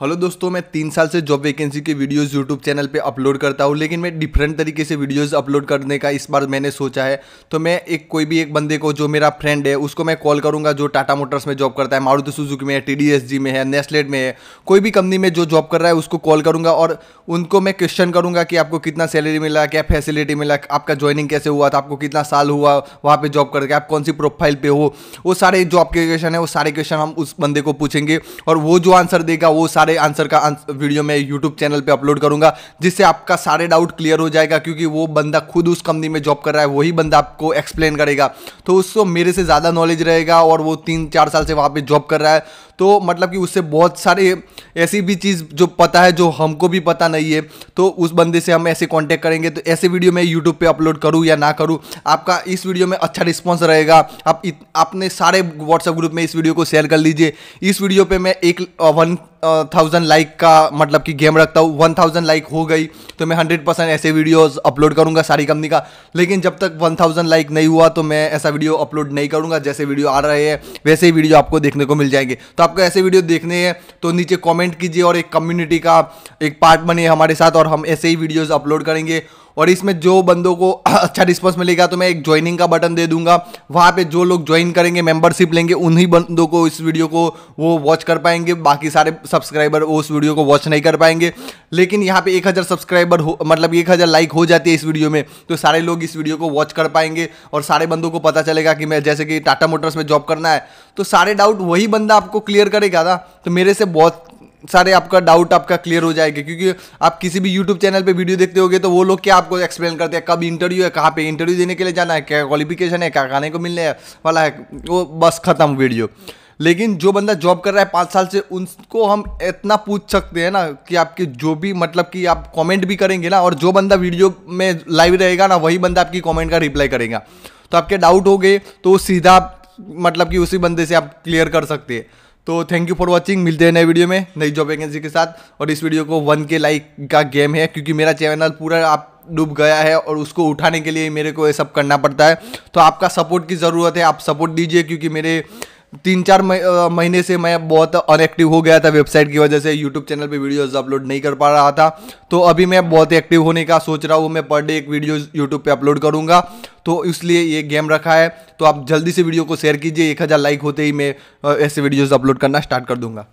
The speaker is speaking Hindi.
हेलो दोस्तों, मैं तीन साल से जॉब वैकेंसी के वीडियोस यूट्यूब चैनल पे अपलोड करता हूँ, लेकिन मैं डिफरेंट तरीके से वीडियोस अपलोड करने का इस बार मैंने सोचा है। तो मैं एक कोई भी एक बंदे को, जो मेरा फ्रेंड है, उसको मैं कॉल करूँगा, जो टाटा मोटर्स में जॉब करता है मारुति सुजुकी में है TDSG में है नेस्लेट में है। कोई भी कंपनी में जो जॉब कर रहा है, उसको कॉल करूँगा और उनको मैं क्वेश्चन करूँगा कि आपको कितना सैलरी मिला, क्या फैसिलिटी मिला, आपका ज्वाइनिंग कैसे हुआ था आपको कितना साल हुआ वहाँ पर जॉब करके, आप कौन सी प्रोफ़ाइल पर हो, वो सारे जॉब के क्वेश्चन है, वो सारे क्वेश्चन हम उस बंदे को पूछेंगे और वो जो आंसर देगा, वो सारे आंसर का वीडियो मैं यूट्यूब चैनल पे अपलोड करूँगा, जिससे आपका सारे डाउट क्लियर हो जाएगा, क्योंकि वो बंदा खुद उस कंपनी में जॉब कर रहा है, वही बंदा आपको एक्सप्लेन करेगा। तो उसको मेरे से ज़्यादा नॉलेज रहेगा और वो तीन चार साल से वहाँ पर जॉब कर रहा है। तो मतलब कि उससे बहुत सारे ऐसी भी चीज़ जो पता है, जो हमको भी पता नहीं है तो उस बंदे से हम ऐसे कांटेक्ट करेंगे। तो ऐसे वीडियो मैं यूट्यूब पे अपलोड करूँ या ना करूँ, आपका इस वीडियो में अच्छा रिस्पॉन्स रहेगा। आप अपने सारे व्हाट्सएप ग्रुप में इस वीडियो को शेयर कर लीजिए। इस वीडियो पर मैं एक वन थाउज़ेंड लाइक का मतलब कि गेम रखता हूँ। वन थाउज़ेंड लाइक हो गई तो मैं हंड्रेड परसेंट ऐसे वीडियोस अपलोड करूँगा सारी कंपनी का। लेकिन जब तक वन थाउज़ेंड लाइक नहीं हुआ तो मैं ऐसा वीडियो अपलोड नहीं करूँगा। जैसे वीडियो आ रहे हैं, वैसे ही वीडियो आपको देखने को मिल जाएँगे। तो आपको ऐसे वीडियो देखने हैं तो नीचे कमेंट कीजिए और एक कम्युनिटी का एक पार्ट बनिए हमारे साथ और हम ऐसे ही वीडियोस अपलोड करेंगे। और इसमें जो बंदों को अच्छा रिस्पॉन्स मिलेगा तो मैं एक ज्वाइनिंग का बटन दे दूँगा। वहाँ पे जो लोग ज्वाइन करेंगे मेंबरशिप लेंगे, उन्हीं बंदों को इस वीडियो को वो वॉच कर पाएँगे। बाकी सारे सब्सक्राइबर उस वीडियो को वॉच नहीं कर पाएँगे। लेकिन यहाँ पे एक हज़ार सब्सक्राइबर हो मतलब एक हज़ार लाइक हो जाती है इस वीडियो में तो सारे लोग इस वीडियो को वॉच कर पाएँगे और सारे बंदों को पता चलेगा कि मैं, जैसे कि टाटा मोटर्स में जॉब करना है तो सारे डाउट वही बंदा आपको क्लियर करेगा ना। तो मेरे से बहुत सारे आपका डाउट आपका क्लियर हो जाएगा, क्योंकि आप किसी भी यूट्यूब चैनल पे वीडियो देखते होगे तो वो लोग क्या आपको एक्सप्लेन करते हैं, कब इंटरव्यू है, कहाँ पे इंटरव्यू देने के लिए जाना है, क्या क्वालिफिकेशन है, क्या खाने को मिलने वाला है, वो बस खत्म वीडियो लेकिन जो बंदा जॉब कर रहा है पाँच साल से, उनको हम इतना पूछ सकते हैं ना कि आपके जो भी मतलब कि आप कमेंट भी करेंगे ना, और जो बंदा वीडियो में लाइव रहेगा ना, वही बंदा आपकी कमेंट का रिप्लाई करेगा। तो आपके डाउट हो गए तो सीधा मतलब कि उसी बंदे से आप क्लियर कर सकते हैं। तो थैंक यू फॉर वॉचिंग मिलते हैं नए वीडियो में, नई जॉब वैकेंसी के साथ। और इस वीडियो को वन के लाइक का गेम है, क्योंकि मेरा चैनल पूरा आप डूब गया है और उसको उठाने के लिए मेरे को ये सब करना पड़ता है। तो आपका सपोर्ट की ज़रूरत है, आप सपोर्ट दीजिए, क्योंकि मेरे तीन चार महीने से मैं बहुत अनएक्टिव हो गया था वेबसाइट की वजह से यूट्यूब चैनल पे वीडियोस अपलोड नहीं कर पा रहा था। तो अभी मैं बहुत एक्टिव होने का सोच रहा हूँ, मैं पर डे एक वीडियो यूट्यूब पे अपलोड करूँगा। तो इसलिए ये गेम रखा है। तो आप जल्दी से वीडियो को शेयर कीजिए, एक हज़ार लाइक होते ही मैं ऐसे वीडियोज़ अपलोड करना स्टार्ट कर दूँगा।